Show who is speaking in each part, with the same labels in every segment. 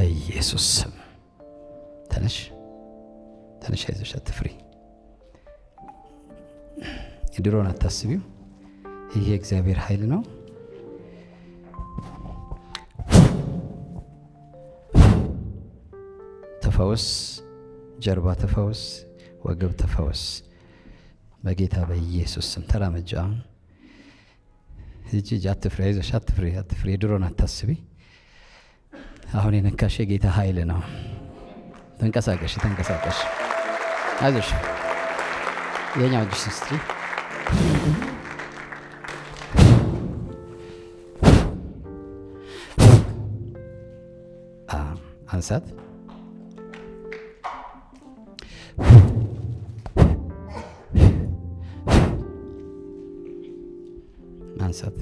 Speaker 1: በኢየሱስ ስም ተነሽ፣ ተነሽ፣ አይዞሽ፣ አትፍሪ። የድሮን አታስቢው። ይህ የእግዚአብሔር ኃይል ነው። ተፈወስ፣ ጀርባ ተፈወስ፣ ወገብ ተፈወስ። በጌታ በኢየሱስ ስም ተራመጃ። ሂጂ፣ ሂጂ፣ አትፍሪ፣ አይዞሽ፣ አትፍሪ፣ አትፍሪ። የድሮን አታስቢ። አሁን የነካሽ የጌታ ኃይል ነው። ተንቀሳቀሽ፣ ተንቀሳቀሽ፣ አይዞሽ። የኛው እጅ ስስትሪ አንሳት። አንሳት።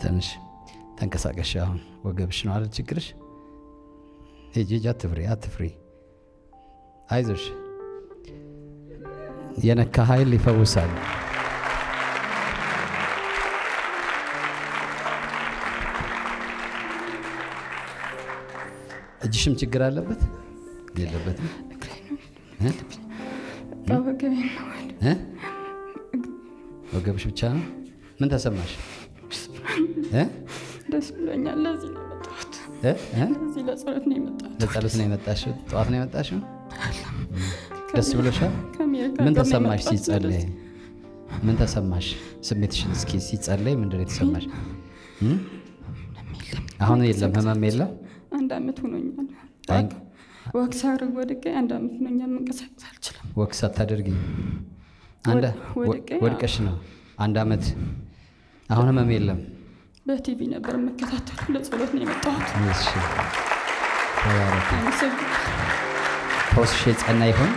Speaker 1: ትንሽ ተንቀሳቀሽ። አሁን ወገብሽ ነው አይደል ችግርሽ? ሂጂ ሂጂ፣ አትፍሪ አትፍሪ፣ አይዞሽ። የነካ ኃይል ይፈውሳል። እጅሽም ችግር አለበት እ? ወገብሽ ብቻ ነው? ምን ተሰማሽ?
Speaker 2: ደስ ብሎኛል። ለዚህ ነው የመጣሁት።? ለዚህ ለጸሎት ነው የመጣሁት።
Speaker 1: ለጸሎት ነው የመጣሽው? ጠዋት ነው የመጣሽው? ደስ ብሎሻል? ምን ተሰማሽ ሲጸለይ? ምን ተሰማሽ? ስሜትሽን እስኪ ሲጸለይ ምንድን ነው የተሰማሽ? አሁን የለም ህመም የለም?
Speaker 2: አንድ አመት ሆኖኛል። ወቅት ሳደርግ ወድቄ አንድ አመት ሆኖኛል። መንቀሳቀስ አልችልም።
Speaker 1: ወክ ሳታደርጊ አንድ
Speaker 2: ወድቄ፣
Speaker 1: ወድቀሽ ነው አንድ አመት። አሁን ህመም የለም።
Speaker 2: በቲቪ ነበር የምከታተሉ። ለጸሎት ነው የመጣሁት።
Speaker 1: እሺ፣ ተባረክ።
Speaker 2: አመሰግናለሁ።
Speaker 1: ፈውስሽ የጸና ይሁን።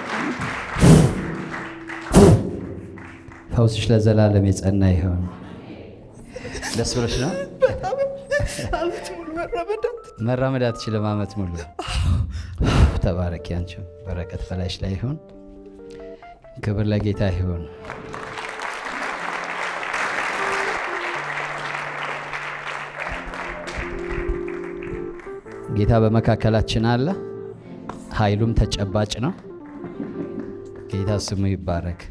Speaker 1: ፈውስሽ ለዘላለም የጸና ይሁን። ደስ ብሎሽ ነው?
Speaker 3: አመት ሙሉ መራመዳት
Speaker 1: መራመድ አትችልም አመት ሙሉ። ተባረኪ። አንቺም በረከት በላይሽ ላይ ይሁን። ክብር ለጌታ ይሁን። ጌታ በመካከላችን አለ። ኃይሉም ተጨባጭ ነው። ጌታ ስሙ ይባረክ።